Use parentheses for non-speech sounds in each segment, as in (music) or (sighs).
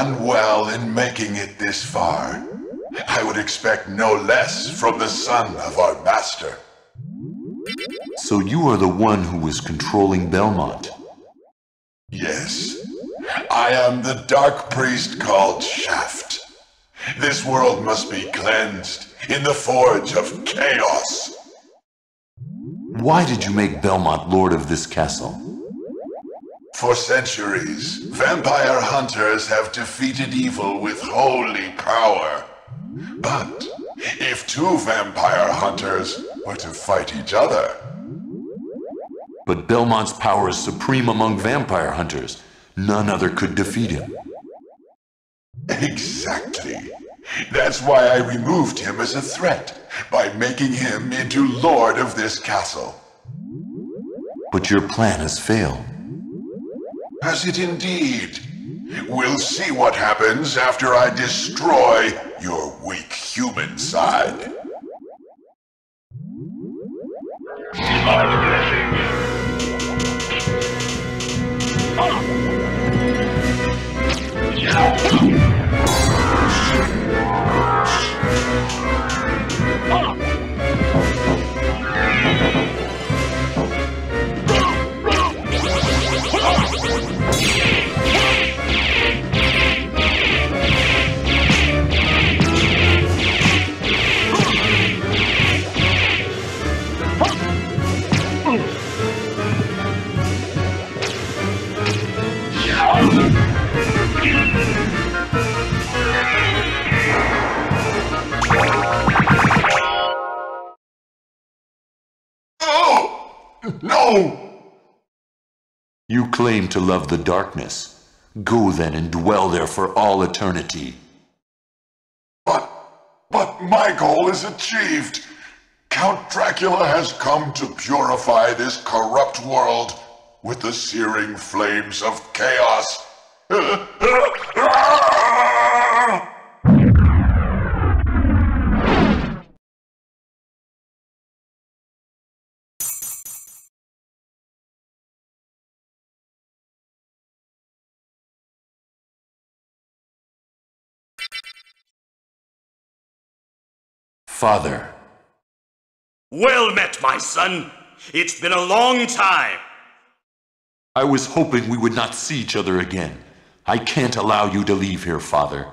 Done well in making it this far. I would expect no less from the son of our master. So you are the one who is controlling Belmont. Yes, I am the dark priest called Shaft. This world must be cleansed in the forge of chaos. Why did you make Belmont lord of this castle? For centuries, vampire hunters have defeated evil with holy power. But if two vampire hunters were to fight each other, But Belmont's power is supreme among vampire hunters. None other could defeat him. Exactly. That's why I removed him as a threat, by making him into Lord of this castle. But your plan has failed. Has it indeed? We'll see what happens after I destroy your weak human side. Oh! Claim to love the darkness. Go then and dwell there for all eternity. But, but my goal is achieved. Count Dracula has come to purify this corrupt world with the searing flames of chaos. (laughs) Father, Well met, my son. It's been a long time. I was hoping we would not see each other again. I can't allow you to leave here, Father.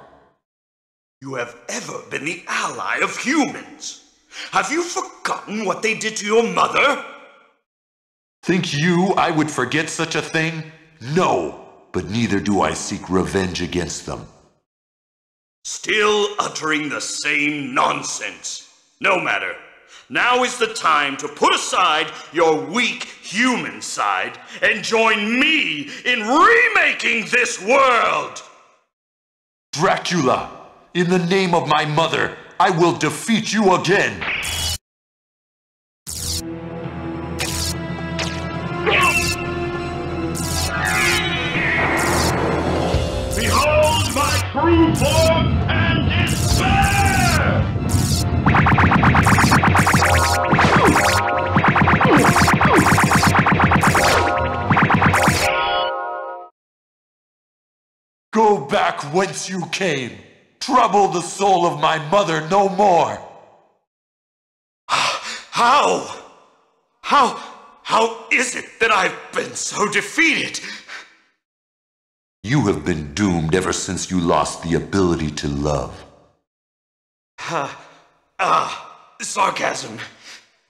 You have ever been the ally of humans. Have you forgotten what they did to your mother? Think you I would forget such a thing? No, but neither do I seek revenge against them. Still uttering the same nonsense. No matter. Now is the time to put aside your weak human side and join me in remaking this world. Dracula, in the name of my mother, I will defeat you again. Behold my true form Go back whence you came. Trouble the soul of my mother no more. (sighs) How? How? How is it that I've been so defeated? You have been doomed ever since you lost the ability to love. (sighs) Ah, sarcasm.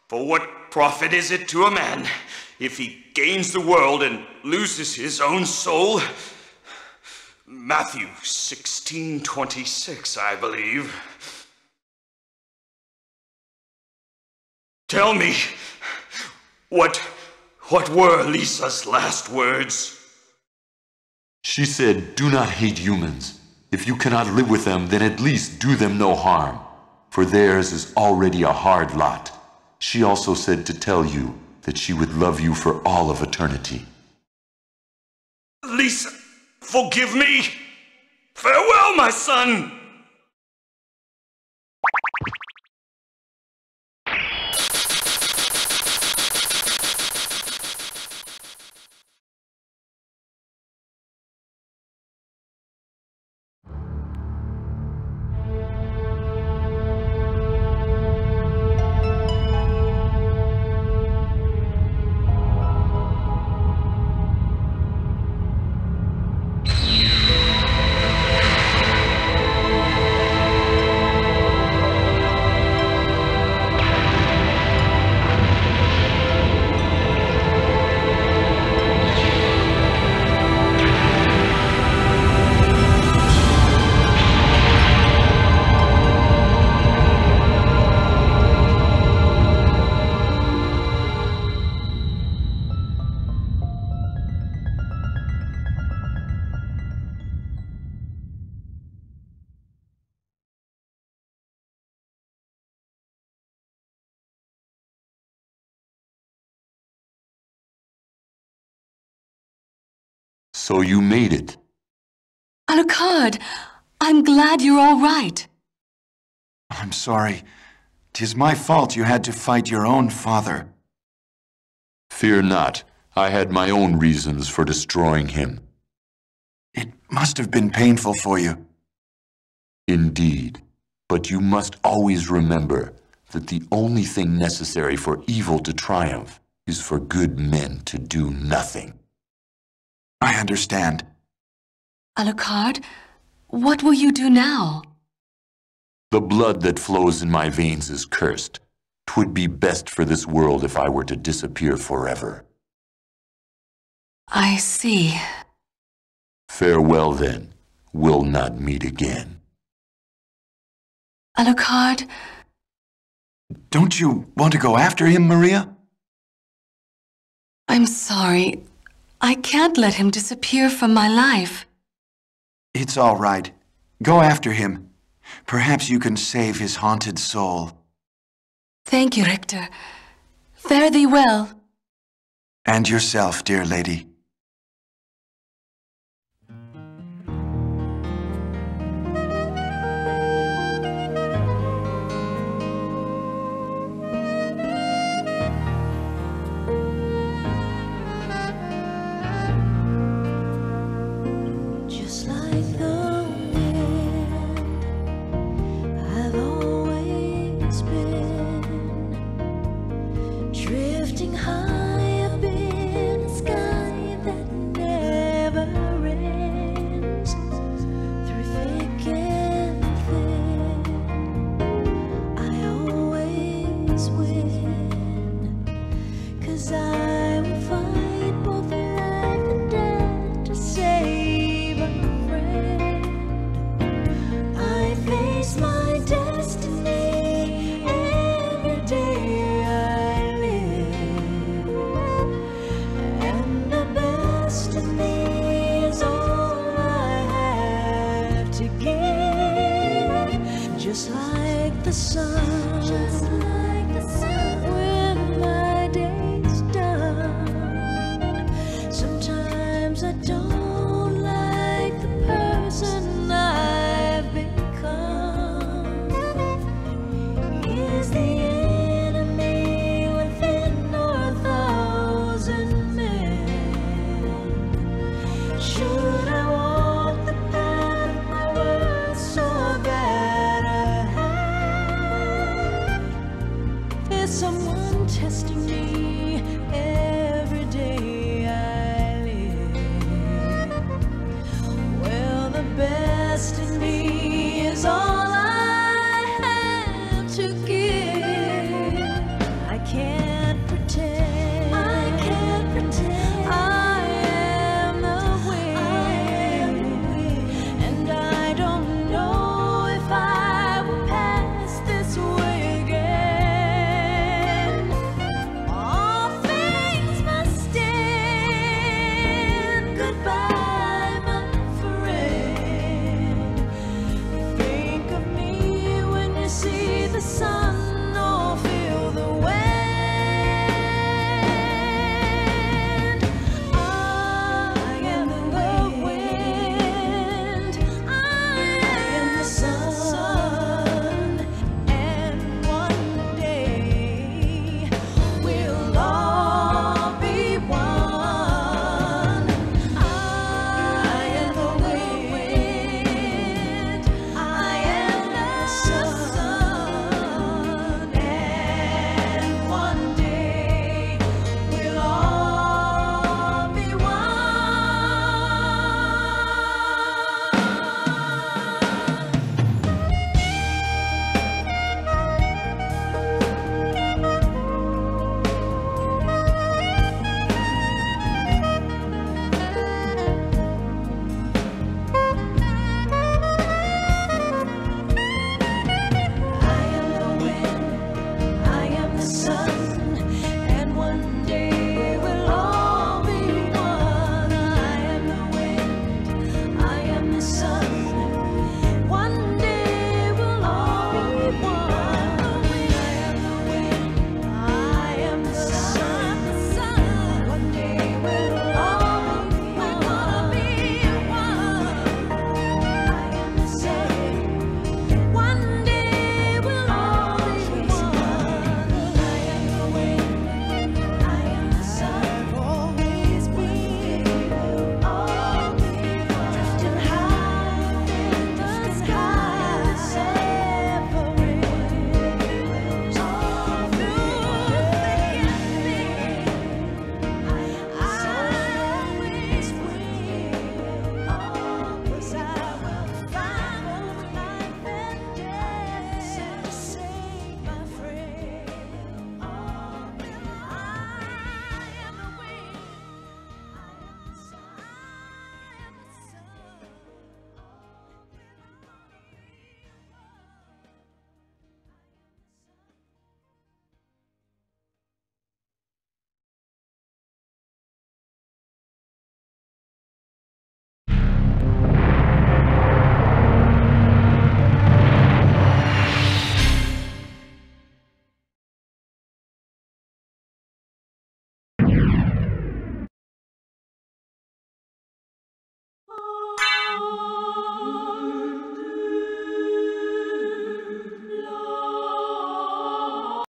For what profit is it to a man if he gains the world and loses his own soul? Matthew 16:26, I believe. Tell me, what what were Lisa's last words? She said, Do not hate humans. If you cannot live with them, then at least do them no harm, for theirs is already a hard lot. She also said to tell you that she would love you for all of eternity. Lisa, forgive me. Farewell, my son. So you made it. Alucard, I'm glad you're all right. I'm sorry. Tis my fault you had to fight your own father. Fear not. I had my own reasons for destroying him. It must have been painful for you. Indeed. But you must always remember that the only thing necessary for evil to triumph is for good men to do nothing. I understand. Alucard, what will you do now? The blood that flows in my veins is cursed. Twould be best for this world if I were to disappear forever. I see. Farewell then. We'll not meet again. Alucard, Don't you want to go after him, Maria? I'm sorry. I can't let him disappear from my life. It's all right. Go after him. Perhaps you can save his haunted soul. Thank you, Richter. Fare thee well. And yourself, dear lady.